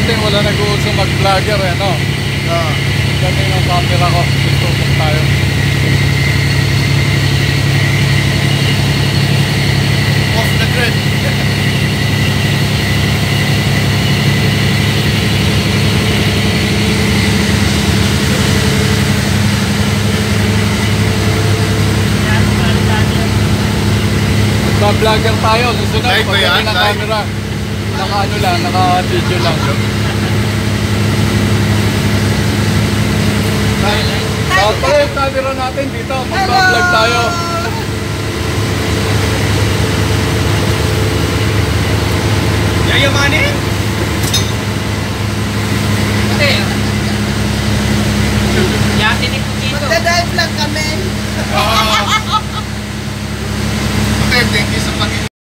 Dati wala nag-uuso mag-vlogger eh, no? Ah. Dati yung camera ko. Tutok tayo. Off the grid. Magpa-vlogger tayo. Susunod, pagdating ng Live? Naka ano lang, naka-video lang. Tapos yung camera natin dito. Magpa-vlog tayo. Yayamanin?